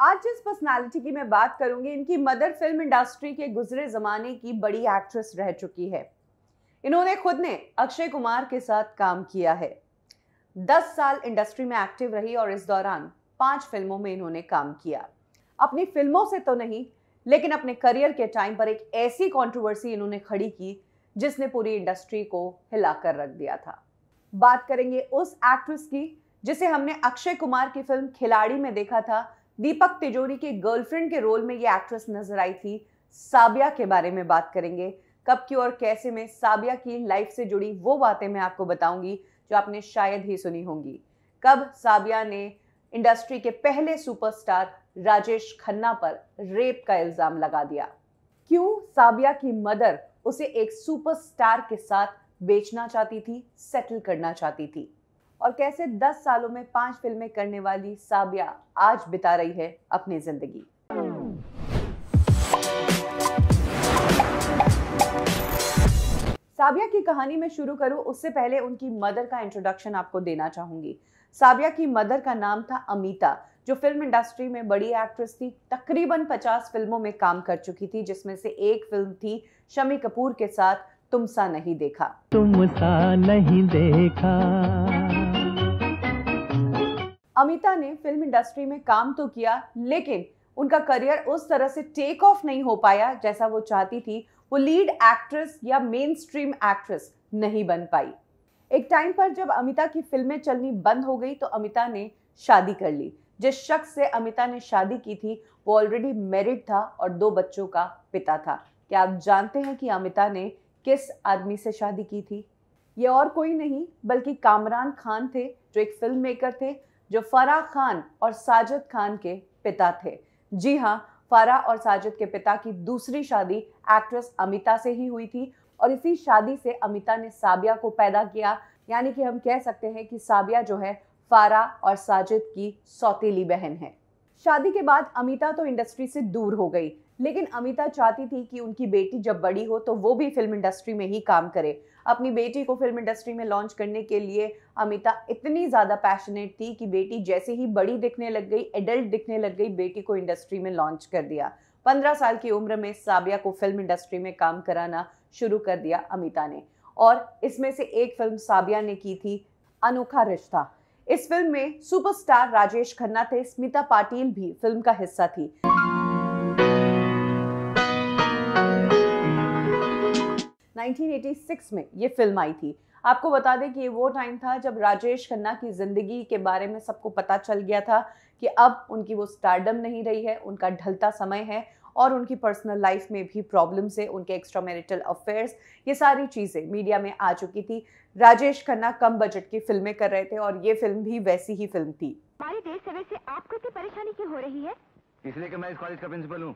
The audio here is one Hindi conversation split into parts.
आज जिस पर्सनालिटी की मैं बात करूँगी, इनकी मदर फ़िल्म इंडस्ट्री के गुजरे जमाने की बड़ी एक्ट्रेस रह चुकी है। इन्होंने खुद ने अक्षय कुमार के साथ काम किया है। दस साल इंडस्ट्री में एक्टिव रही और इस दौरान पाँच फ़िल्मों में इन्होंने काम किया। अपनी फ़िल्मों से तो नहीं, लेकिन अपने करियर के टाइम पर एक ऐसी कंट्रोवर्सी इन्होंने खड़ी की, जिसने पूरी इंडस्ट्री को हिलाकर रख दिया था। बात करेंगे उस एक्ट्रेस की, जिसे हमने अक्षय कुमार की फ़िल्म खिलाड़ी में देखा था दीपक तिजोरी की गर्लफ्रेंड के रोल में ये एक्ट्रेस नज़र आई थी। साबिया के बारे में बात करेंगे। कब क्यों और कैसे में साबिया की लाइफ से जुड़ी वो बातें मैं आपको बताऊँगी, जो आपने शायद ही सुनी होंगी। कब साबिया ने इंडस्ट्री के पहले सुपरस्टार राजेश खन्ना पर रेप का इल्ज़ाम लगा दिया। क्यों साबिया की मदर उसे एक सुपरस्टार के साथ बेचना चाहती थी सेटल करना चाहती थी? और कैसे 10 सालों में पाँच फ़िल्में करने वाली साबिया आज बिता रही है अपनी ज़िंदगी। साबिया की कहानी में शुरू करूँ, उससे पहले उनकी मदर का इंट्रोडक्शन आपको देना चाहूँगी। साबिया की मदर का नाम था अमिता, जो फ़िल्म इंडस्ट्री में बड़ी एक्ट्रेस थी। तकरीबन 50 फ़िल्मों में काम कर चुकी थी, जिसमें से एक फ़िल्म थी शमी कपूर के साथ, तुम सा नहीं देखा। तुम सा नहीं देखा। अमिता ने फ़िल्म इंडस्ट्री में काम तो किया, लेकिन उनका करियर उस तरह से टेक ऑफ़ नहीं हो पाया जैसा वो चाहती थी। वो लीड एक्ट्रेस या मेन स्ट्रीम एक्ट्रेस नहीं बन पाई। एक टाइम पर जब अमिता की फ़िल्में चलनी बंद हो गई तो अमिता ने शादी कर ली। जिस शख्स से अमिता ने शादी की थी, वो ऑलरेडी मैरिड था और दो बच्चों का पिता था। क्या आप जानते हैं कि अमिता ने किस आदमी से शादी की थी? ये और कोई नहीं, बल्कि कामरान खान थे, जो एक फ़िल्म मेकर थे। जो फराह खान और साजिद खान के पिता थे। जी हाँ फराह और साजिद के पिता की दूसरी शादी एक्ट्रेस अमिता से ही हुई थी और इसी शादी से अमिता ने साबिया को पैदा किया। यानी कि हम कह सकते हैं कि साबिया जो है फारा और साजिद की सौतीली बहन है। शादी के बाद अमिता तो इंडस्ट्री से दूर हो गई। लेकिन अमिता चाहती थी कि उनकी बेटी जब बड़ी हो तो वो भी फ़िल्म इंडस्ट्री में ही काम करे। अपनी बेटी को फ़िल्म इंडस्ट्री में लॉन्च करने के लिए अमिता इतनी ज़्यादा पैशनेट थी कि बेटी जैसे ही बड़ी दिखने लग गई, एडल्ट दिखने लग गई, बेटी को इंडस्ट्री में लॉन्च कर दिया। पंद्रह साल की उम्र में साबिया को फ़िल्म इंडस्ट्री में काम कराना शुरू कर दिया अमिता ने। और इसमें से एक फ़िल्म साबिया ने की थी, अनोखा रिश्ता। इस फ़िल्म में सुपरस्टार राजेश खन्ना थे। स्मिता पाटिल भी फ़िल्म का हिस्सा थी। नाइनटीन में ये फ़िल्म आई थी। आपको बता दें कि ये वो टाइम था जब राजेश खन्ना की ज़िंदगी के बारे में सबको पता चल गया था। कि अब उनकी वो स्टारडम नहीं रही है, उनका ढलता समय है और उनकी पर्सनल लाइफ में भी प्रॉब्लम्स है, उनके एक्स्ट्रा मैरिटल अफेयर्स ये सारी चीज़ें मीडिया में आ चुकी थी। राजेश खन्ना कम बजट की फ़िल्में कर रहे थे और ये फ़िल्म भी वैसी ही फ़िल्म थी। हमारी समय से आपको परेशानी क्यों हो रही है? इसलिए कि मैं इस कॉलेज का प्रिंसिपल हूँ।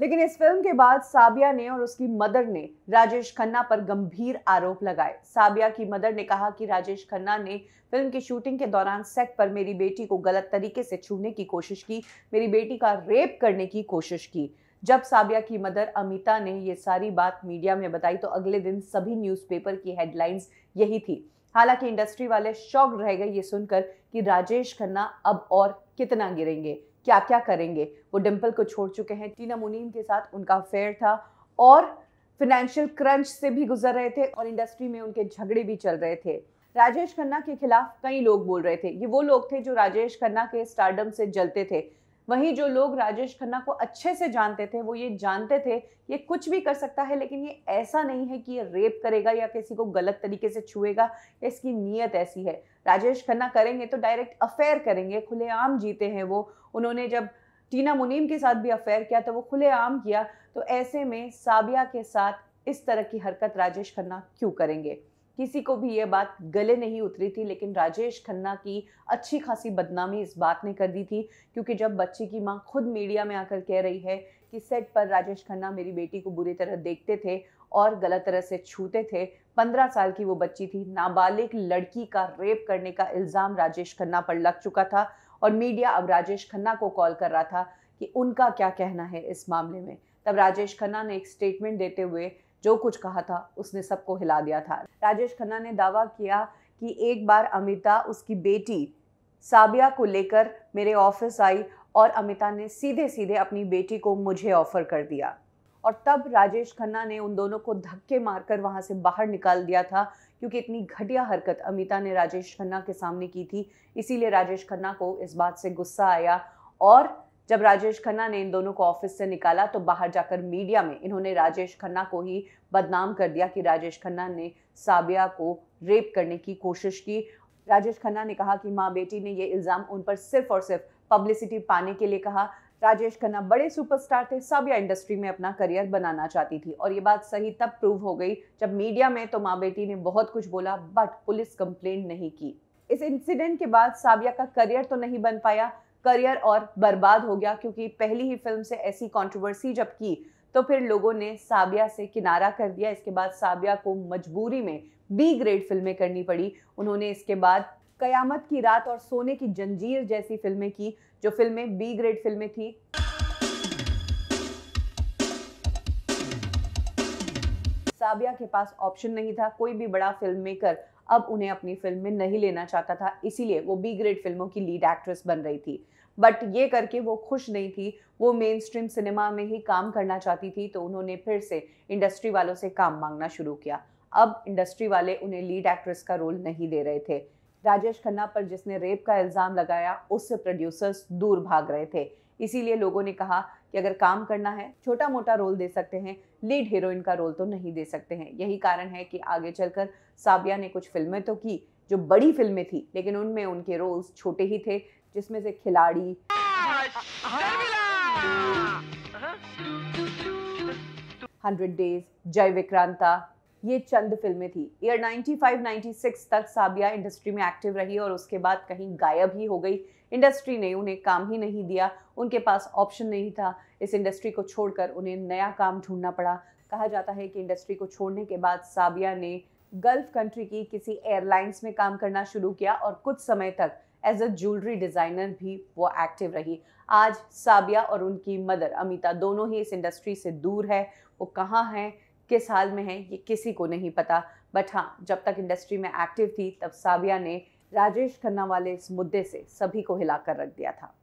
लेकिन इस फ़िल्म के बाद साबिया ने और उसकी मदर ने राजेश खन्ना पर गंभीर आरोप लगाए। साबिया की मदर ने कहा कि राजेश खन्ना ने फ़िल्म की शूटिंग के दौरान सेट पर मेरी बेटी को गलत तरीके से छूने की कोशिश की, मेरी बेटी का रेप करने की कोशिश की। जब साबिया की मदर अमिता ने ये सारी बात मीडिया में बताई तो अगले दिन सभी न्यूज़पेपर की हेडलाइंस यही थी। हालाँकि इंडस्ट्री वाले शौक रह गए ये सुनकर कि राजेश खन्ना अब और कितना गिरेंगे। क्या क्या करेंगे? वो डिम्पल को छोड़ चुके हैं। टीना मुनीम के साथ उनका अफेयर था और फिनेंशियल क्रंच से भी गुजर रहे थे और इंडस्ट्री में उनके झगड़े भी चल रहे थे। राजेश खन्ना के खिलाफ कई लोग बोल रहे थे। ये वो लोग थे जो राजेश खन्ना के स्टारडम से जलते थे। वहीं जो लोग राजेश खन्ना को अच्छे से जानते थे, वो ये जानते थे, ये कुछ भी कर सकता है, लेकिन ये ऐसा नहीं है कि ये रेप करेगा या किसी को गलत तरीके से छुएगा। इसकी नीयत ऐसी है। राजेश खन्ना करेंगे तो डायरेक्ट अफेयर करेंगे। खुलेआम जीते हैं वो उन्होंने जब टीना मुनीम के साथ भी अफेयर किया तो वो खुलेआम किया तो ऐसे में साबिया के साथ इस तरह की हरकत राजेश खन्ना क्यों करेंगे? किसी को भी ये बात गले नहीं उतरी थी, लेकिन राजेश खन्ना की अच्छी खासी बदनामी इस बात ने कर दी थी, क्योंकि जब बच्चे की माँ खुद मीडिया में आकर कह रही है कि सेट पर राजेश खन्ना मेरी बेटी को बुरी तरह देखते थे और गलत तरह से छूते थे, पंद्रह साल की वो बच्ची थी, नाबालिग लड़की का रेप करने का इल्ज़ाम राजेश खन्ना पर लग चुका था। और मीडिया अब राजेश खन्ना को कॉल कर रहा था कि उनका क्या कहना है इस मामले में। तब राजेश खन्ना ने एक स्टेटमेंट देते हुए जो कुछ कहा था, उसने सबको हिला दिया था। राजेश खन्ना ने दावा किया कि एक बार अमिता, उसकी बेटी साबिया को लेकर मेरे ऑफ़िस आई और अमिता ने सीधे सीधे अपनी बेटी को मुझे ऑफ़र कर दिया। और तब राजेश खन्ना ने उन दोनों को धक्के मारकर वहाँ से बाहर निकाल दिया था, क्योंकि इतनी घटिया हरकत अमिता ने राजेश खन्ना के सामने की थी। इसीलिए राजेश खन्ना को इस बात से गुस्सा आया और जब राजेश खन्ना ने इन दोनों को ऑफ़िस से निकाला तो बाहर जाकर मीडिया में इन्होंने राजेश खन्ना को ही बदनाम कर दिया कि राजेश खन्ना ने साबिया को रेप करने की कोशिश की। राजेश खन्ना ने कहा कि माँ बेटी ने ये इल्ज़ाम उन पर सिर्फ़ और सिर्फ़ पब्लिसिटी पाने के लिए कहा राजेश खन्ना बड़े सुपरस्टार थे साबिया इंडस्ट्री में अपना करियर बनाना चाहती थी। और ये बात सही तब प्रूव हो गई जब मीडिया में तो माँ बेटी ने बहुत कुछ बोला बट पुलिस कंप्लेंट नहीं की। इस इंसिडेंट के बाद साबिया का करियर तो नहीं बन पाया। करियर और बर्बाद हो गया, क्योंकि पहली ही फ़िल्म से ऐसी कंट्रोवर्सी जब की तो फिर लोगों ने साबिया से किनारा कर दिया। इसके बाद साबिया को मजबूरी में बी ग्रेड फ़िल्में करनी पड़ी। उन्होंने इसके बाद कयामत की रात और सोने की जंजीर जैसी फ़िल्में की। जो फ़िल्में बी ग्रेड फ़िल्में थी। साबिया के पास ऑप्शन नहीं था, कोई भी बड़ा फ़िल्म मेकर अब उन्हें अपनी फ़िल्म में नहीं लेना चाहता था, इसीलिए वो बी ग्रेड फ़िल्मों की लीड एक्ट्रेस बन रही थी। बट ये करके वो खुश नहीं थी, वो मेन स्ट्रीम सिनेमा में ही काम करना चाहती थी तो उन्होंने फिर से इंडस्ट्री वालों से काम मांगना शुरू किया। अब इंडस्ट्री वाले उन्हें लीड एक्ट्रेस का रोल नहीं दे रहे थे। राजेश खन्ना पर जिसने रेप का इल्ज़ाम लगाया उससे प्रोड्यूसर्स दूर भाग रहे थे। इसीलिए लोगों ने कहा कि अगर काम करना है छोटा मोटा रोल दे सकते हैं लीड हीरोइन का रोल तो नहीं दे सकते हैं। यही कारण है कि आगे चलकर साबिया ने कुछ फ़िल्में तो की जो बड़ी फ़िल्में थी लेकिन उनमें उनके रोल्स छोटे ही थे जिसमें से खिलाड़ी हंड्रेड डेज़ जय विक्रांता ये चंद फ़िल्में थी। ईयर 95-96 तक साबिया इंडस्ट्री में एक्टिव रही और उसके बाद कहीं गायब ही हो गई। इंडस्ट्री ने उन्हें काम ही नहीं दिया। उनके पास ऑप्शन नहीं था। इस इंडस्ट्री को छोड़कर उन्हें नया काम ढूंढना पड़ा। कहा जाता है कि इंडस्ट्री को छोड़ने के बाद साबिया ने गल्फ कंट्री की किसी एयरलाइंस में काम करना शुरू किया और कुछ समय तक एज अ ज्वेलरी डिज़ाइनर भी वो एक्टिव रही। आज साबिया और उनकी मदर अमिता दोनों ही इस इंडस्ट्री से दूर है। वो कहाँ हैं? किस हाल में है, ये किसी को नहीं पता। बट हाँ जब तक इंडस्ट्री में एक्टिव थी, तब साबिया ने राजेश खन्ना वाले इस मुद्दे से सभी को हिलाकर रख दिया था।